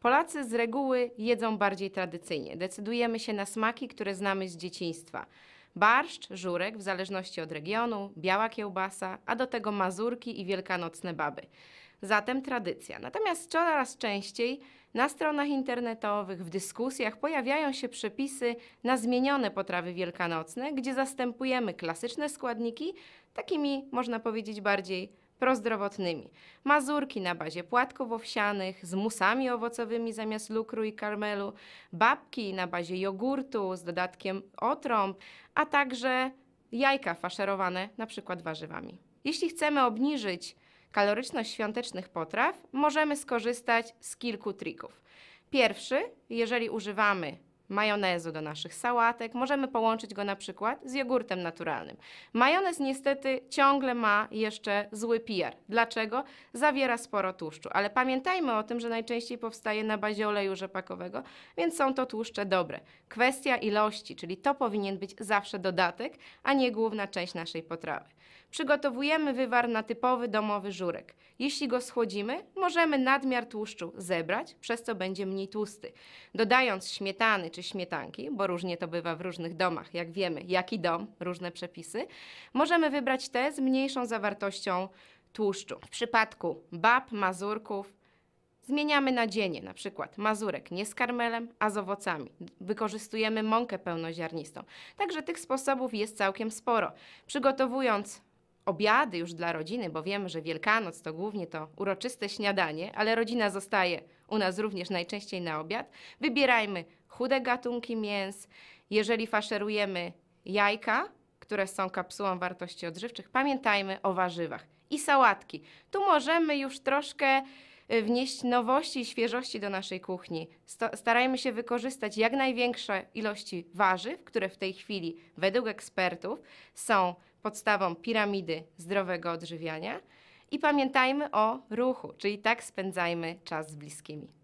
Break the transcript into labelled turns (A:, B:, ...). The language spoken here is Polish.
A: Polacy z reguły jedzą bardziej tradycyjnie. Decydujemy się na smaki, które znamy z dzieciństwa. Barszcz, żurek, w zależności od regionu, biała kiełbasa, a do tego mazurki i wielkanocne baby. Zatem tradycja. Natomiast coraz częściej na stronach internetowych, w dyskusjach pojawiają się przepisy na zmienione potrawy wielkanocne, gdzie zastępujemy klasyczne składniki takimi, można powiedzieć, bardziej prozdrowotnymi. Mazurki na bazie płatków owsianych z musami owocowymi zamiast lukru i karmelu, babki na bazie jogurtu z dodatkiem otrąb, a także jajka faszerowane na przykład warzywami. Jeśli chcemy obniżyć kaloryczność świątecznych potraw, możemy skorzystać z kilku trików. Pierwszy, jeżeli używamy majonezu do naszych sałatek, możemy połączyć go na przykład z jogurtem naturalnym. Majonez niestety ciągle ma jeszcze zły PR. Dlaczego? Zawiera sporo tłuszczu, ale pamiętajmy o tym, że najczęściej powstaje na bazie oleju rzepakowego, więc są to tłuszcze dobre. Kwestia ilości, czyli to powinien być zawsze dodatek, a nie główna część naszej potrawy. Przygotowujemy wywar na typowy domowy żurek. Jeśli go schłodzimy, możemy nadmiar tłuszczu zebrać, przez co będzie mniej tłusty. Dodając śmietany czy śmietanki, bo różnie to bywa w różnych domach, jak wiemy, jaki dom, różne przepisy, możemy wybrać te z mniejszą zawartością tłuszczu. W przypadku bab, mazurków, Zmieniamy nadzienie, na przykład mazurek nie z karmelem, a z owocami. Wykorzystujemy mąkę pełnoziarnistą. Także tych sposobów jest całkiem sporo. Przygotowując obiady już dla rodziny, bo wiemy, że Wielkanoc to głównie to uroczyste śniadanie, ale rodzina zostaje u nas również najczęściej na obiad. Wybierajmy chude gatunki mięs. Jeżeli faszerujemy jajka, które są kapsułą wartości odżywczych, pamiętajmy o warzywach i sałatki. Tu możemy już troszkę wnieść nowości i świeżości do naszej kuchni. Starajmy się wykorzystać jak największe ilości warzyw, które w tej chwili według ekspertów są podstawą piramidy zdrowego odżywiania. I pamiętajmy o ruchu, czyli tak spędzajmy czas z bliskimi.